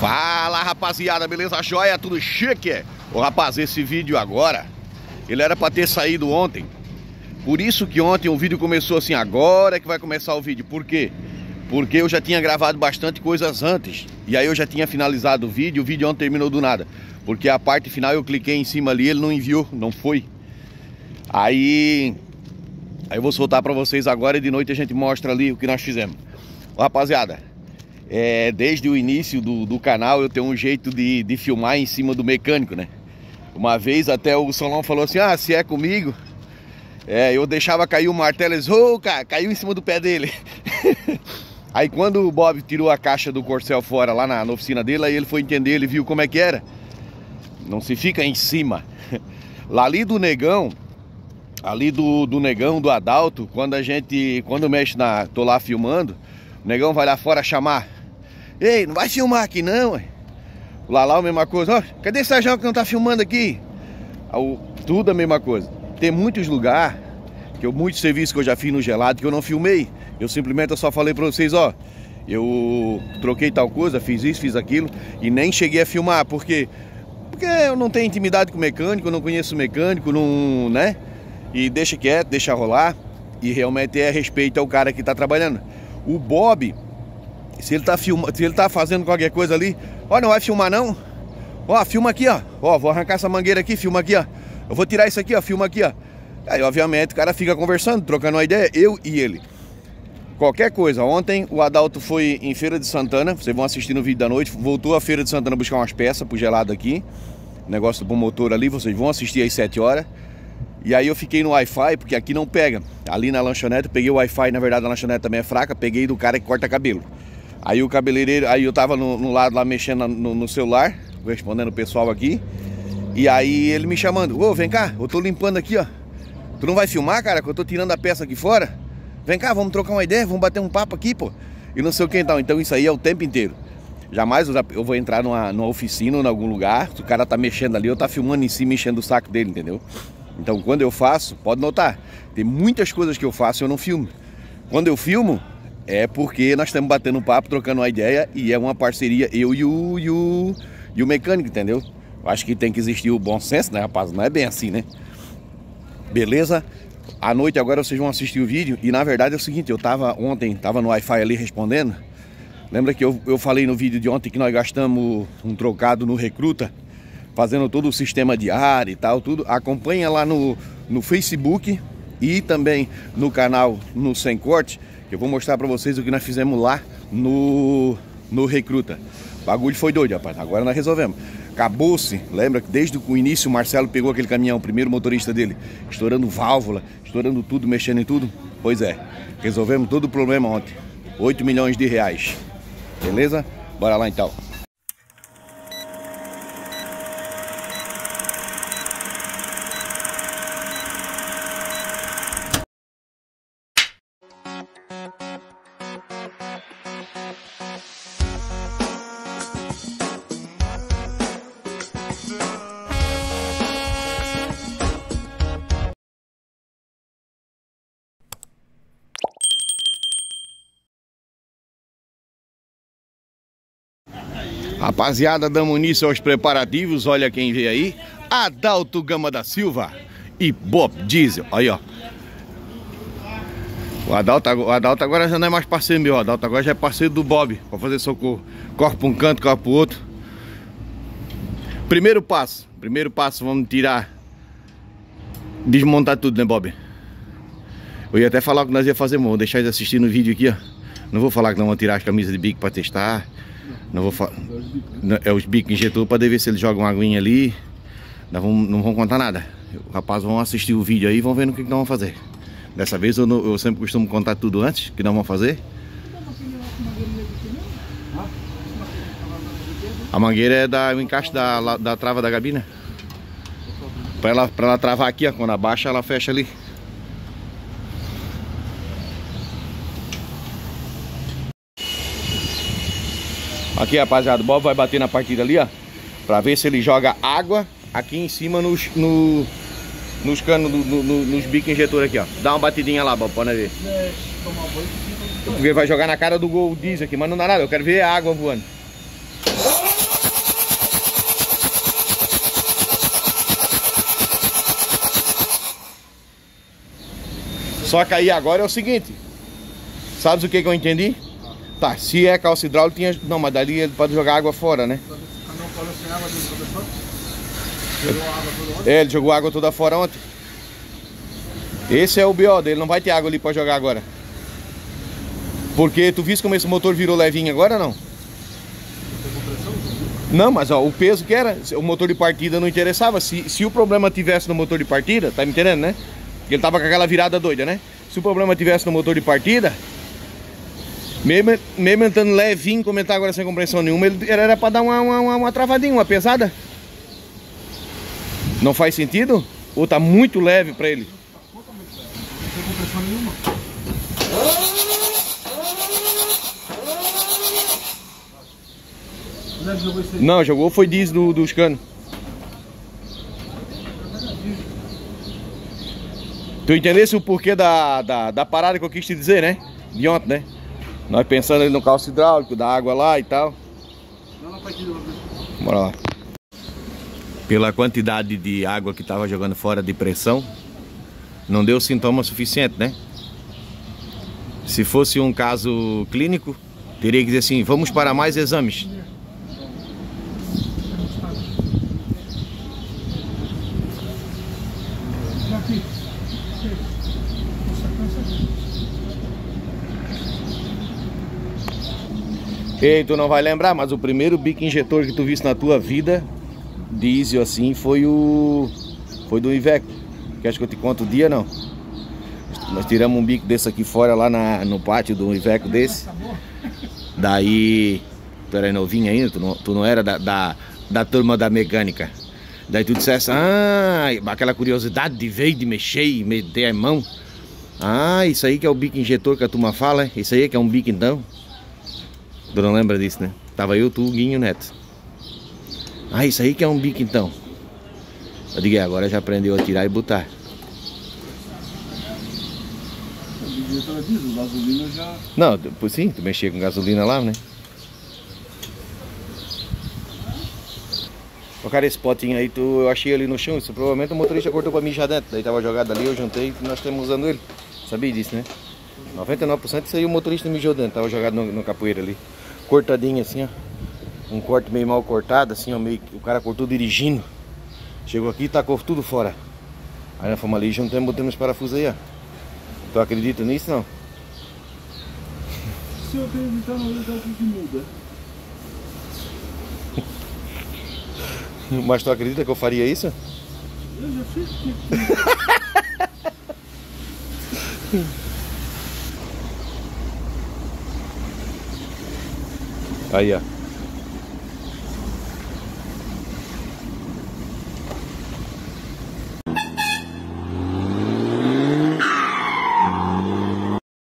Fala rapaziada, beleza? Joia, tudo chique? Ô rapaz, esse vídeo agora, ele era pra ter saído ontem. Por isso que ontem o vídeo começou assim, agora é que vai começar o vídeo. Por quê? Porque eu já tinha gravado bastante coisas antes. E aí eu já tinha finalizado o vídeo, o vídeo ontem terminou do nada. Porque a parte final eu cliquei em cima ali, ele não enviou, não foi. Aí... Aí eu vou soltar pra vocês agora e de noite a gente mostra ali o que nós fizemos. Rapaziada, é, desde o início do, do, canal eu tenho um jeito de, de, filmar em cima do mecânico, né? Uma vez até o Solon falou assim, ah, se é comigo, é, eu deixava cair o martelo, eles, oh, cara, caiu em cima do pé dele. aí quando o Bob tirou a caixa do Corcel fora lá na, na, oficina dele, aí ele foi entender, ele viu como é que era. Não se fica em cima. lá ali do negão, ali do, do negão, do Adalto, quando a gente, quando mexe na, tô lá filmando, o negão vai lá fora chamar Ei, não vai filmar aqui não, ué. O Lalau, mesma coisa. Ó, oh, cadê esse Sajão que não tá filmando aqui? O, tudo a mesma coisa. Tem muitos lugares, que eu, muitos serviços que eu já fiz no gelado que eu não filmei. Eu simplesmente eu só falei pra vocês, ó. Eu troquei tal coisa, fiz isso, fiz aquilo e nem cheguei a filmar, porque porque eu não tenho intimidade com o mecânico, eu não conheço o mecânico, não, né? E deixa quieto, deixa rolar. E realmente é respeito ao cara que tá trabalhando. O Bob, se ele tá filmando, se ele tá fazendo qualquer coisa ali, ó, não vai filmar não? Ó, filma aqui, ó. Ó, vou arrancar essa mangueira aqui, filma aqui, ó. Eu vou tirar isso aqui, ó, filma aqui, ó. Aí, obviamente, o cara fica conversando, trocando uma ideia, eu e ele. Qualquer coisa. Ontem o Adalto foi em Feira de Santana, vocês vão assistir no vídeo da noite, voltou a Feira de Santana buscar umas peças pro gelado aqui. Negócio do motor ali, vocês vão assistir às 7 horas. E aí eu fiquei no Wi-Fi, porque aqui não pega. Ali na lanchonete, peguei o Wi-Fi, na verdade a lanchonete também é fraca, peguei do cara que corta cabelo. Aí o cabeleireiro, aí eu tava no, no lado lá mexendo no, no, celular, respondendo o pessoal aqui. E aí ele me chamando, ô, vem cá, eu tô limpando aqui, ó. Tu não vai filmar, cara, que eu tô tirando a peça aqui fora? Vem cá, vamos trocar uma ideia, vamos bater um papo aqui, pô. E não sei o que então. Então isso aí é o tempo inteiro. Jamais eu vou entrar numa, numa oficina ou em algum lugar, se o cara tá mexendo ali, eu tá filmando em cima, enchendo o saco dele, entendeu? Então quando eu faço, pode notar, tem muitas coisas que eu faço e eu não filmo. Quando eu filmo, é porque nós estamos batendo um papo, trocando uma ideia e é uma parceria eu e o, e o, e o mecânico, entendeu? Eu acho que tem que existir o bom senso, né, rapaz? Não é bem assim, né? Beleza? À noite agora vocês vão assistir o vídeo e na verdade é o seguinte, eu tava ontem, tava no Wi-Fi ali respondendo. Lembra que eu, eu falei no vídeo de ontem que nós gastamos um trocado no Recruta, fazendo todo o sistema de ar e tal, tudo. Acompanha lá no, no Facebook e também no canal no Sem Corte eu vou mostrar para vocês o que nós fizemos lá no, no Recruta. O bagulho foi doido, rapaz. Agora nós resolvemos. Acabou-se, lembra que desde o início o Marcelo pegou aquele caminhão, o primeiro motorista dele, estourando válvula, estourando tudo, mexendo em tudo? Pois é, resolvemos todo o problema ontem. 8 milhões de reais. Beleza? Bora lá então. Rapaziada, damos início aos preparativos. Olha quem veio aí. Adalto Gama da Silva e Bob Diesel. Aí, ó. O Adalto, o Adalto agora já não é mais parceiro meu. O Adalto agora já é parceiro do Bob. Pra fazer socorro. Corre pra um canto, corre pro outro. Primeiro passo. Primeiro passo, vamos tirar. Desmontar tudo, né, Bob? Eu ia até falar que nós ia fazer, Vou deixar eles assistindo o vídeo aqui, ó. Não vou falar que não vamos tirar as camisas de bico pra testar. Não vou falar. É os bicos injetor para ver se eles jogam uma aguinha ali. Não vamos, não vão contar nada. Os rapazes vão assistir o vídeo aí e vão ver no que, que nós vamos fazer. Dessa vez eu, não, eu sempre costumo contar tudo antes que nós vamos fazer. A mangueira é da, o encaixe da, da trava da gabina. Para ela, pra ela travar aqui, ó, quando abaixa ela fecha ali. Aqui, rapaziada, o Bob vai bater na partida ali, ó. Pra ver se ele joga água aqui em cima nos, no, nos canos, no, no, nos bicos injetor aqui, ó. Dá uma batidinha lá, Bob, pode ver. Porque vai jogar na cara do gol diz aqui, mas não dá nada. Eu quero ver a água voando. Só que aí agora é o seguinte. Sabe o que, que eu entendi? Tá, se é calça hidráulica, tinha. Não, mas dali pode jogar água fora, né? É, ele jogou água toda fora ontem. Esse é o BO dele, não vai ter água ali pra jogar agora. Porque tu viste como esse motor virou levinho agora não? Não, mas ó, o peso que era, o motor de partida não interessava. Se, se o problema tivesse no motor de partida, tá me entendendo, né? Ele tava com aquela virada doida, né? Se o problema tivesse no motor de partida, mesmo, mesmo entrando levinho, comentar agora sem compreensão nenhuma, ele era para dar uma, uma, uma travadinha, uma pesada. Não faz sentido? Ou tá muito leve para ele? Compressão nenhuma. Não, jogou foi diesel do, dos canos. Tu entendesse o porquê da, da, da, parada que eu quis te dizer, né? De ontem, né? Nós pensando ali no calço hidráulico, da água lá e tal. Bora lá. Pela quantidade de água que tava jogando fora de pressão, não deu sintoma suficiente, né? Se fosse um caso clínico, teria que dizer assim, vamos para mais exames. Ei, tu não vai lembrar, mas o primeiro bico injetor que tu viste na tua vida, diesel assim, foi o... Foi do Iveco. Que acho que eu te conto o dia, não. Nós tiramos um bico desse aqui fora, lá na, no pátio do Iveco desse. Daí, tu era novinho ainda, tu não, tu não era da, da, da turma da mecânica. Daí tu dissesse, ah, aquela curiosidade de ver, de mexer e meter a mão. Ah, isso aí que é o bico injetor que a turma fala, é? Isso aí que é um bico então. Não lembra disso, né? Tava eu, tu, Guinho Neto. Ah, isso aí que é um bico então. Eu digo, é, agora já aprendeu a tirar e botar. gasolina já... Não, sim, tu mexia com gasolina lá, né? Ô, cara, esse potinho aí, tu, eu achei ali no chão, isso provavelmente o motorista cortou pra mim já dentro. Daí tava jogado ali, eu juntei e nós estamos usando ele. Sabia disso, né? 99% isso aí o motorista mijou dentro, tava jogado no, no capoeira ali cortadinho assim, ó. Um corte meio mal cortado, assim, ó. Meio, o cara cortou dirigindo. Chegou aqui e tacou tudo fora. Aí nós fomos ali e juntamos botamos os parafusos aí, ó. Tu acredita nisso não? Se eu acreditar no então o que muda? Mas tu acredita que eu faria isso? Eu já fiz. Aí, ó.